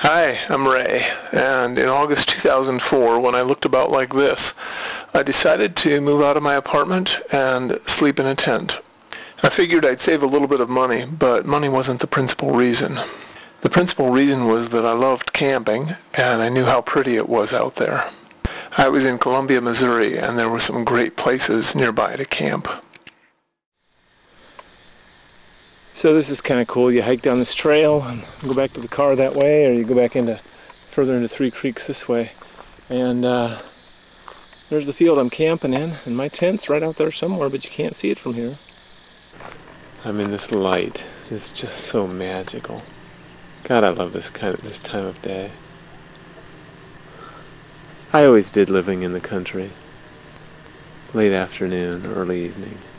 Hi, I'm Ray, and in August 2004, when I looked about like this, I decided to move out of my apartment and sleep in a tent. I figured I'd save a little bit of money, but money wasn't the principal reason. The principal reason was that I loved camping, and I knew how pretty it was out there. I was in Columbia, Missouri, and there were some great places nearby to camp. So this is kind of cool. You hike down this trail and go back to the car that way, or you go back into further into Three Creeks this way. And uh, there's the field I'm camping in, and my tent's right out there somewhere, but you can't see it from here. I'm in this light. It's just so magical. God, I love this kind of this time of day. I always did living in the country. Late afternoon, early evening.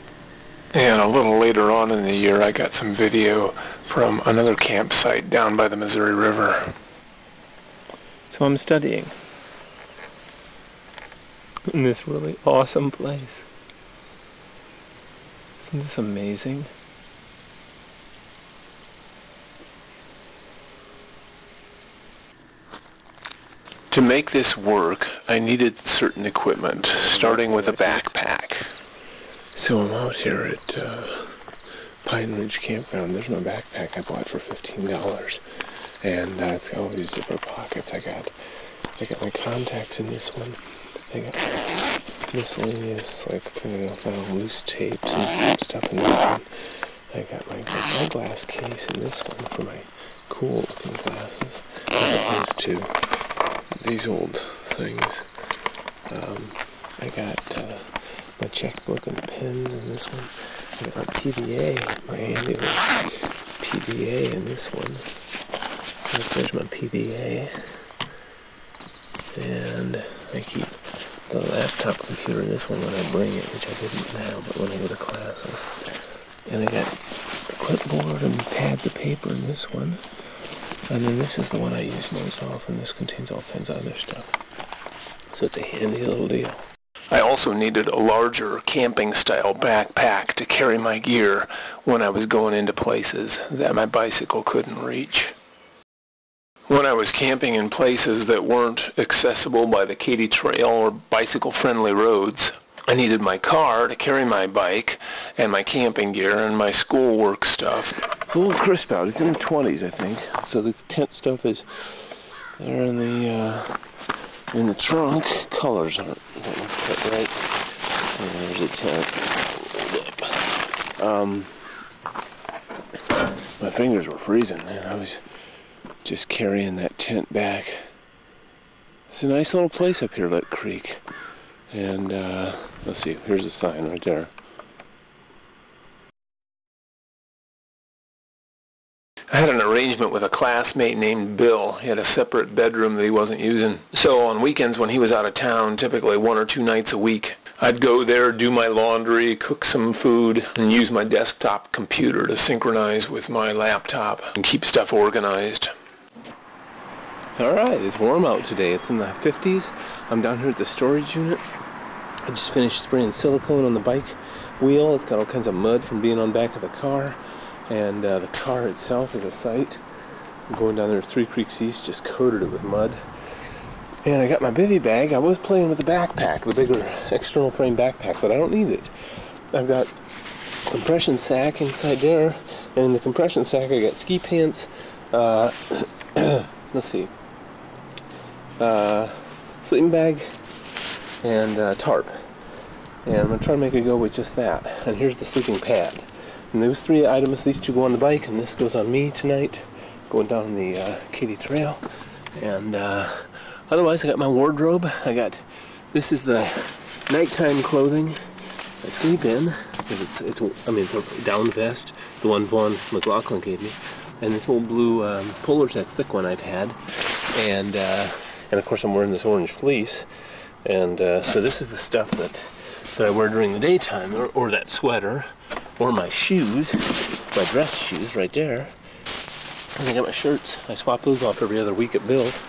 And a little later on in the year, I got some video from another campsite down by the Missouri River. So I'm studying in this really awesome place. Isn't this amazing? To make this work, I needed certain equipment, starting with a backpack. So I'm out here at uh, Pine Ridge Campground. There's my backpack I bought for fifteen dollars, and uh, it's got all these zipper pockets. I got, I got my contacts in this one. I got miscellaneous like you know, kind of loose tapes and stuff in that one. I got my eyeglass case in this one for my cool looking glasses. Got those two. These old things. Um, I got. Uh, my checkbook and pens in this one. I got my PDA, my handy PDA in this one. There's my PDA. And I keep the laptop computer in this one when I bring it, which I didn't now, but when I go to classes. And I got the clipboard and pads of paper in this one. And then this is the one I use most often. This contains all kinds of other stuff. So it's a handy little deal. I also needed a larger camping style backpack to carry my gear when I was going into places that my bicycle couldn't reach. When I was camping in places that weren't accessible by the Katy Trail or bicycle-friendly roads, I needed my car to carry my bike and my camping gear and my schoolwork stuff. It's a little crisp out. It's in the 20s, I think. So the tent stuff is there in the uh, in the trunk, colors aren't right. And there's a tent. Um, my fingers were freezing, man. I was just carrying that tent back. It's a nice little place up here, Lit Creek. And uh, let's see, here's a sign right there. I had an arrangement with a classmate named Bill. He had a separate bedroom that he wasn't using. So on weekends when he was out of town, typically one or two nights a week, I'd go there, do my laundry, cook some food, and use my desktop computer to synchronize with my laptop and keep stuff organized. All right, it's warm out today. It's in the 50s. I'm down here at the storage unit. I just finished spraying silicone on the bike wheel. It's got all kinds of mud from being on back of the car and uh, the car itself is a sight. I'm going down there Three Creeks East, just coated it with mud. And I got my bivy bag. I was playing with the backpack, the bigger external frame backpack, but I don't need it. I've got compression sack inside there, and in the compression sack I got ski pants. Uh, let's see, uh, sleeping bag, and uh, tarp. And I'm gonna try to make it go with just that. And here's the sleeping pad. And those three items, these two go on the bike, and this goes on me tonight, going down the uh, Katy Trail. And uh, otherwise, I got my wardrobe. I got this is the nighttime clothing I sleep in. It's, it's I mean, it's a down vest, the one Vaughn McLaughlin gave me, and this old blue um, Polartec thick one I've had, and uh, and of course I'm wearing this orange fleece, and uh, so this is the stuff that that I wear during the daytime, or, or that sweater or my shoes, my dress shoes right there. And I got my shirts. I swap those off every other week at Bill's.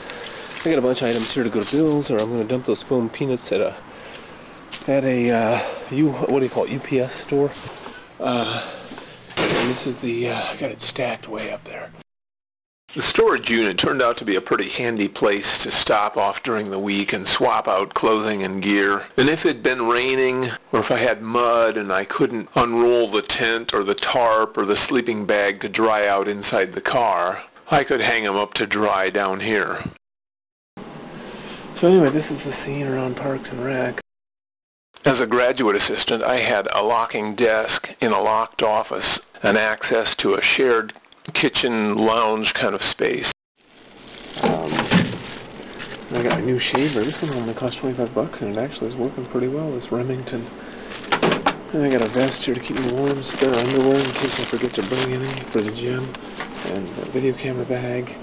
I got a bunch of items here to go to Bill's, or I'm going to dump those foam peanuts at a at a uh, U, what do you call it UPS store. Uh, and this is the uh, I got it stacked way up there. The storage unit turned out to be a pretty handy place to stop off during the week and swap out clothing and gear. And if it had been raining or if I had mud and I couldn't unroll the tent or the tarp or the sleeping bag to dry out inside the car, I could hang them up to dry down here. So anyway, this is the scene around Parks and Rec. As a graduate assistant, I had a locking desk in a locked office and access to a shared kitchen lounge kind of space. Um, I got a new shaver. This one only cost 25 bucks and it actually is working pretty well. This Remington. And I got a vest here to keep me warm, spare underwear in case I forget to bring any for the gym, and a video camera bag,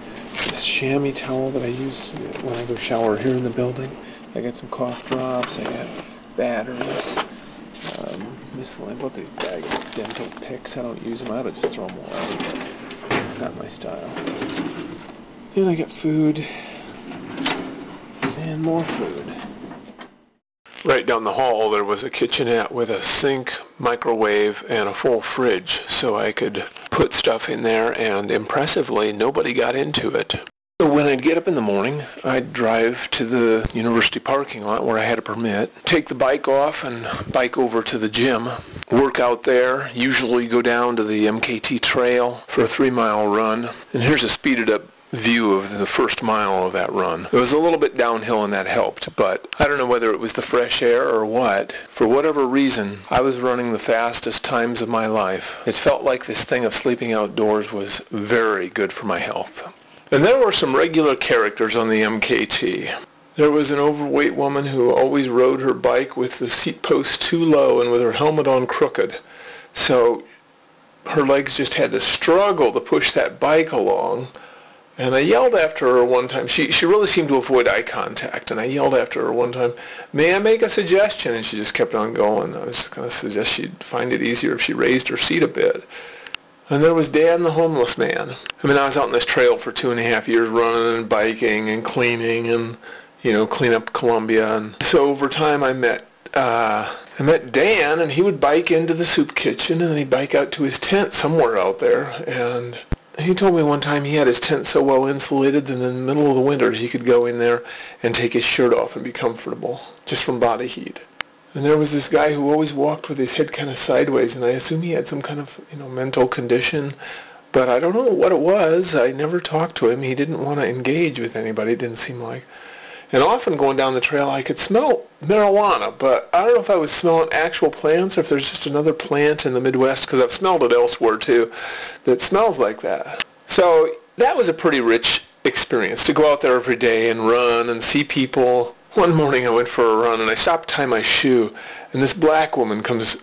this chamois towel that I use when I go shower here in the building. I got some cough drops, I got batteries, um, miscellaneous. I bought these bag of dental picks. I don't use them. I ought to just throw them away. It's not my style. And I got food. And more food. Right down the hall there was a kitchenette with a sink, microwave, and a full fridge so I could put stuff in there and impressively nobody got into it. When I'd get up in the morning, I'd drive to the university parking lot where I had a permit, take the bike off and bike over to the gym, work out there, usually go down to the MKT trail for a three mile run. And here's a speeded up view of the first mile of that run. It was a little bit downhill and that helped, but I don't know whether it was the fresh air or what. For whatever reason, I was running the fastest times of my life. It felt like this thing of sleeping outdoors was very good for my health. And there were some regular characters on the MKT. There was an overweight woman who always rode her bike with the seat post too low and with her helmet on crooked. So her legs just had to struggle to push that bike along. And I yelled after her one time. She, she really seemed to avoid eye contact. And I yelled after her one time, may I make a suggestion? And she just kept on going. I was going to suggest she'd find it easier if she raised her seat a bit. And there was Dan the homeless man. I mean, I was out on this trail for two and a half years running and biking and cleaning and, you know, clean up Columbia. And so over time I met, uh, I met Dan and he would bike into the soup kitchen and then he'd bike out to his tent somewhere out there. And he told me one time he had his tent so well insulated that in the middle of the winter he could go in there and take his shirt off and be comfortable just from body heat. And there was this guy who always walked with his head kind of sideways, and I assume he had some kind of, you know, mental condition. But I don't know what it was. I never talked to him. He didn't want to engage with anybody, it didn't seem like. And often going down the trail, I could smell marijuana, but I don't know if I was smelling actual plants or if there's just another plant in the Midwest, because I've smelled it elsewhere too, that smells like that. So that was a pretty rich experience to go out there every day and run and see people one morning I went for a run and I stopped to tie my shoe and this black woman comes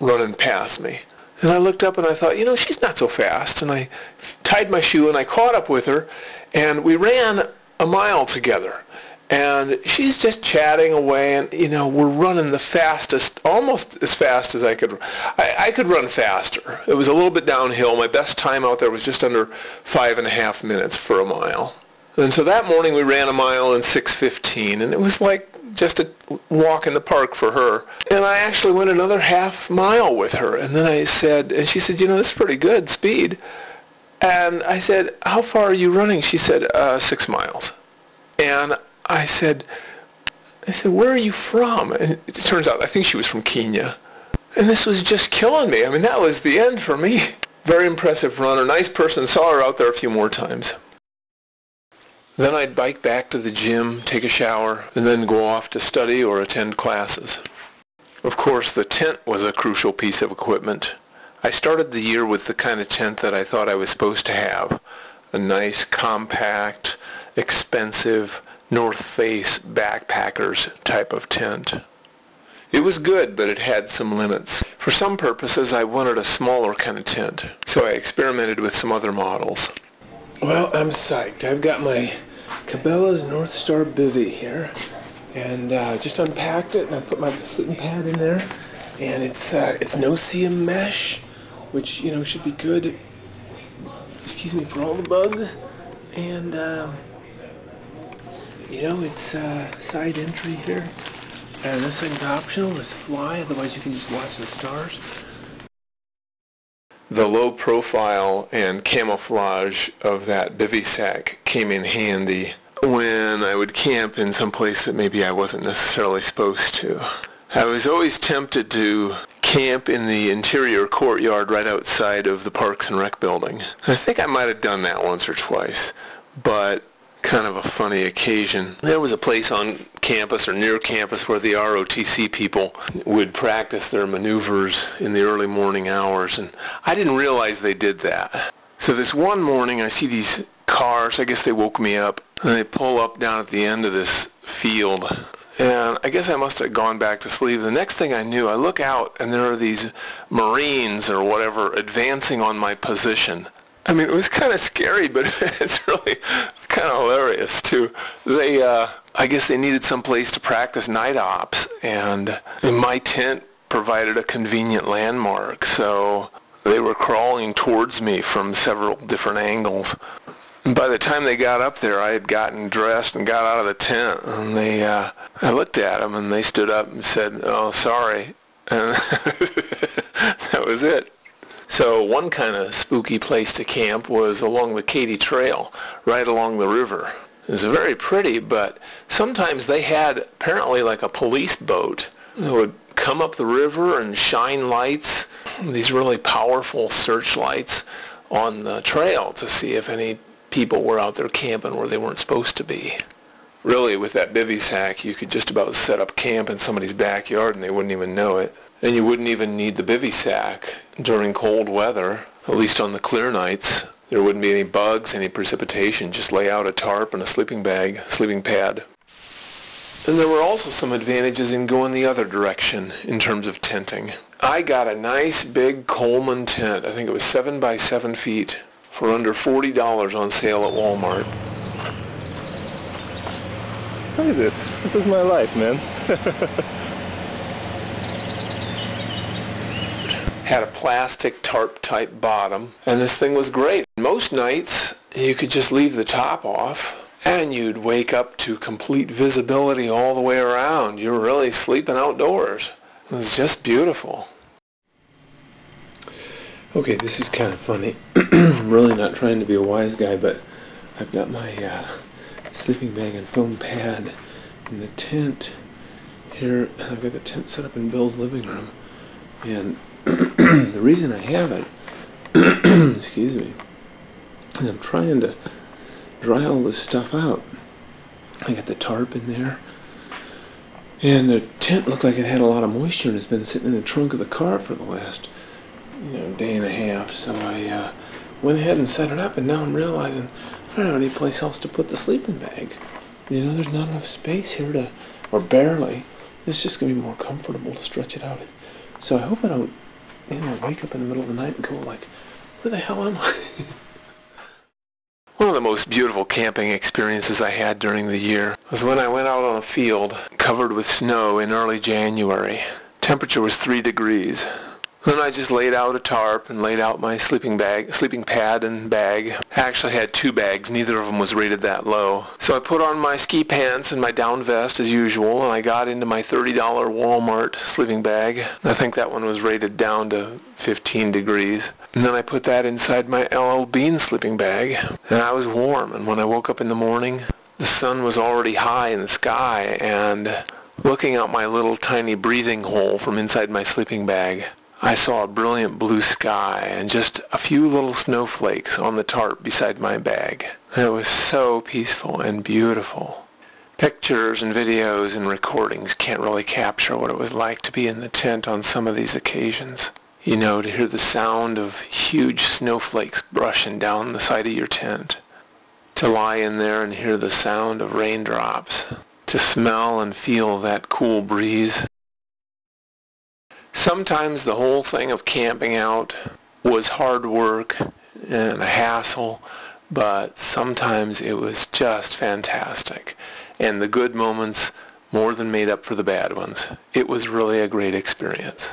running past me. And I looked up and I thought, you know, she's not so fast. And I tied my shoe and I caught up with her and we ran a mile together. And she's just chatting away and, you know, we're running the fastest, almost as fast as I could. I, I could run faster. It was a little bit downhill. My best time out there was just under five and a half minutes for a mile. And so that morning we ran a mile in 6.15, and it was like just a walk in the park for her. And I actually went another half mile with her. And then I said, and she said, you know, this is pretty good speed. And I said, how far are you running? She said, uh, six miles. And I said, I said, where are you from? And it turns out, I think she was from Kenya. And this was just killing me. I mean, that was the end for me. Very impressive runner, nice person. Saw her out there a few more times. Then I'd bike back to the gym, take a shower, and then go off to study or attend classes. Of course, the tent was a crucial piece of equipment. I started the year with the kind of tent that I thought I was supposed to have. A nice, compact, expensive, North Face backpackers type of tent. It was good, but it had some limits. For some purposes, I wanted a smaller kind of tent, so I experimented with some other models. Well, I'm psyched. I've got my Cabela's North Star Bivy here, and uh, just unpacked it, and I put my sleeping pad in there, and it's uh, it's no-see-um mesh, which you know should be good. Excuse me for all the bugs, and um, you know it's uh, side entry here, and this thing's optional. This fly, otherwise you can just watch the stars. The low profile and camouflage of that bivy sack came in handy when I would camp in some place that maybe I wasn't necessarily supposed to. I was always tempted to camp in the interior courtyard right outside of the Parks and Rec building. I think I might have done that once or twice, but kind of a funny occasion. There was a place on campus or near campus where the ROTC people would practice their maneuvers in the early morning hours, and I didn't realize they did that. So this one morning I see these cars, I guess they woke me up, and they pull up down at the end of this field and I guess I must have gone back to sleep. The next thing I knew, I look out and there are these Marines or whatever advancing on my position. I mean, it was kind of scary, but it's really kind of hilarious too. They, uh, I guess they needed some place to practice night ops, and my tent provided a convenient landmark, so they were crawling towards me from several different angles. And by the time they got up there, I had gotten dressed and got out of the tent, and they, uh, I looked at them, and they stood up and said, "Oh, sorry," and that was it. So one kind of spooky place to camp was along the Katy Trail, right along the river. It was very pretty, but sometimes they had apparently like a police boat that would come up the river and shine lights, these really powerful searchlights on the trail to see if any people were out there camping where they weren't supposed to be. Really, with that bivy sack, you could just about set up camp in somebody's backyard and they wouldn't even know it. And you wouldn't even need the bivy sack during cold weather, at least on the clear nights. There wouldn't be any bugs, any precipitation. Just lay out a tarp and a sleeping bag, sleeping pad. And there were also some advantages in going the other direction in terms of tenting. I got a nice big Coleman tent. I think it was 7 by 7 feet for under $40 on sale at Walmart. Look at this. This is my life, man. Had a plastic tarp type bottom, and this thing was great. Most nights, you could just leave the top off, and you'd wake up to complete visibility all the way around. You're really sleeping outdoors. It was just beautiful. Okay, this is kind of funny. I'm really not trying to be a wise guy, but I've got my uh, sleeping bag and foam pad in the tent here. And I've got the tent set up in Bill's living room. And the reason I have it, excuse me, is I'm trying to dry all this stuff out. I got the tarp in there. And the tent looked like it had a lot of moisture and it's been sitting in the trunk of the car for the last you know, day and a half. So I uh, went ahead and set it up, and now I'm realizing I don't have any place else to put the sleeping bag. You know, there's not enough space here to, or barely. It's just gonna be more comfortable to stretch it out. So I hope I don't, you know, wake up in the middle of the night and go like, where the hell am I? One of the most beautiful camping experiences I had during the year was when I went out on a field covered with snow in early January. Temperature was three degrees. Then I just laid out a tarp and laid out my sleeping bag, sleeping pad and bag. I actually had two bags. Neither of them was rated that low. So I put on my ski pants and my down vest as usual, and I got into my $30 Walmart sleeping bag. I think that one was rated down to 15 degrees. And then I put that inside my LL Bean sleeping bag, and I was warm. And when I woke up in the morning, the sun was already high in the sky, and looking out my little tiny breathing hole from inside my sleeping bag, I saw a brilliant blue sky and just a few little snowflakes on the tarp beside my bag. It was so peaceful and beautiful. Pictures and videos and recordings can't really capture what it was like to be in the tent on some of these occasions. You know, to hear the sound of huge snowflakes brushing down the side of your tent. To lie in there and hear the sound of raindrops. To smell and feel that cool breeze Sometimes the whole thing of camping out was hard work and a hassle, but sometimes it was just fantastic. And the good moments more than made up for the bad ones. It was really a great experience.